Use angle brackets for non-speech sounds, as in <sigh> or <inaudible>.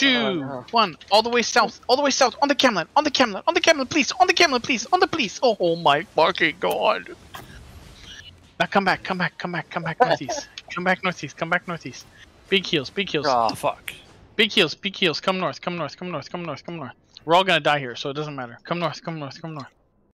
two, one. All the way south. All the way south. On the camel, On the camel, On the camel, please. On the camel, please. On the police. Oh, oh my fucking god. Now come back. Come back. Come back. Come back northeast. <laughs> come back northeast. Come back northeast. Big heals. Big heals. Oh, fuck? Big heals. Big heals. Come north. Come north. Come north. Come north. Come north. We're all gonna die here, so it doesn't matter. Come north. Come north. Come north.